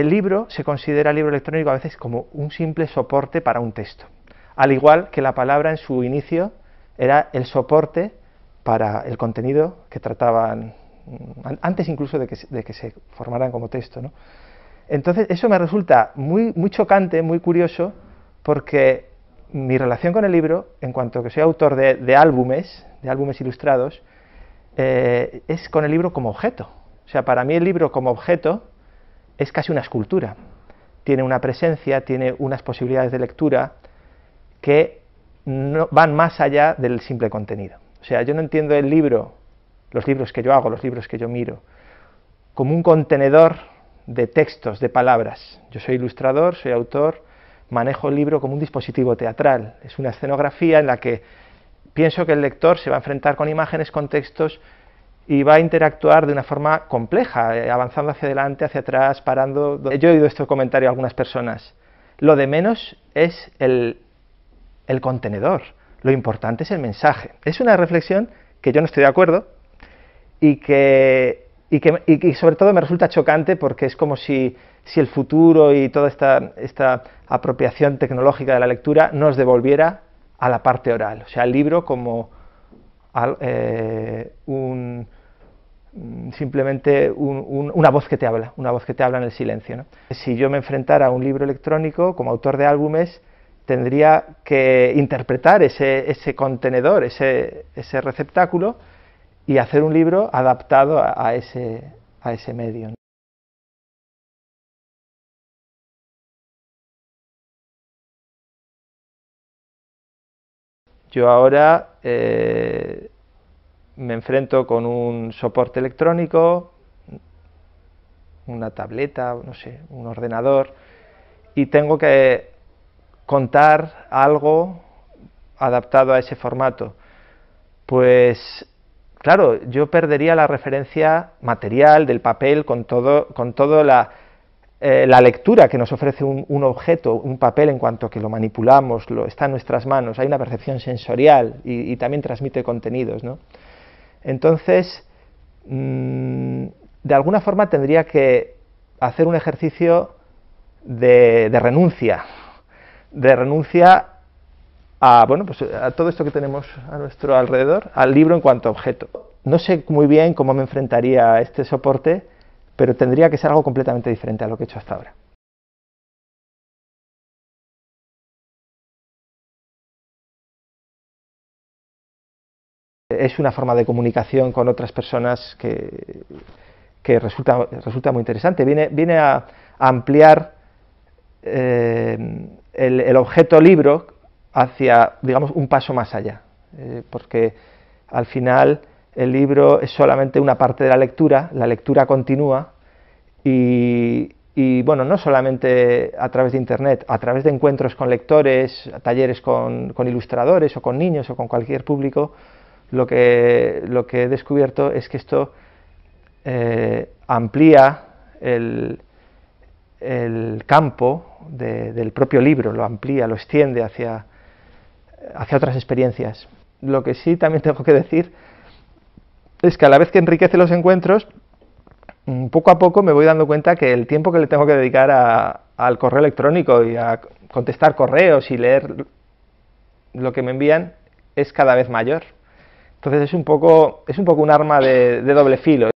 El libro se considera libro electrónico a veces como un simple soporte para un texto, al igual que la palabra en su inicio era el soporte para el contenido que trataban antes incluso de que, se formaran como texto. Entonces eso me resulta muy, muy chocante, muy curioso, porque mi relación con el libro, en cuanto que soy autor de, álbumes, de álbumes ilustrados, eh, es con el libro como objeto. O sea, para mí el libro como objeto es casi una escultura. Tiene una presencia, tiene unas posibilidades de lectura que no, van más allá del simple contenido. O sea, yo no entiendo el libro, los libros que yo hago, los libros que yo miro, como un contenedor de textos, de palabras. Yo soy ilustrador, soy autor, manejo el libro como un dispositivo teatral. Es una escenografía en la que pienso que el lector se va a enfrentar con imágenes, con textos y va a interactuar de una forma compleja, eh, avanzando hacia adelante, hacia atrás, parando. Yo he oído este comentario a algunas personas. Lo de menos es el, el contenedor, lo importante es el mensaje. Es una reflexión que yo no estoy de acuerdo y que, y que y sobre todo me resulta chocante porque es como si, si el futuro y toda esta, esta apropiación tecnológica de la lectura nos devolviera a la parte oral, o sea, el libro como eh, un, simplemente una voz que te habla, una voz que te habla en el silencio. Si yo me enfrentara a un libro electrónico como autor de álbumes, tendría que interpretar ese, ese contenedor, ese, ese, receptáculo y hacer un libro adaptado a, ese, a ese medio. Yo ahora eh, me enfrento con un soporte electrónico, una tableta, no sé, un ordenador, y tengo que contar algo adaptado a ese formato. Pues claro, yo perdería la referencia material del papel con todo, con todo la, eh, la lectura que nos ofrece un, objeto, un papel, en cuanto que lo manipulamos, lo, está en nuestras manos, hay una percepción sensorial y, también transmite contenidos. ¿no? Entonces, mm, de alguna forma tendría que hacer un ejercicio de, renuncia, de renuncia a, bueno, pues a todo esto que tenemos a nuestro alrededor, al libro en cuanto a objeto. No sé muy bien cómo me enfrentaría a este soporte, pero tendría que ser algo completamente diferente a lo que he hecho hasta ahora. Es una forma de comunicación con otras personas que, resulta, resulta, muy interesante. Viene, viene a, ampliar eh, el, objeto libro hacia, digamos, un paso más allá, eh, porque al final el libro es solamente una parte de la lectura, la lectura continúa y, bueno, no solamente a través de Internet, a través de encuentros con lectores, talleres con, ilustradores o con niños o con cualquier público, lo que, lo que he descubierto es que esto eh, amplía el, el campo del propio libro, lo amplía, lo extiende hacia, hacia otras experiencias. Lo que sí también tengo que decir es que a la vez que enriquece los encuentros, mm, poco a poco me voy dando cuenta que el tiempo que le tengo que dedicar al correo electrónico y a contestar correos y leer lo que me envían es cada vez mayor. Entonces es un poco, es un, poco un arma de doble filo.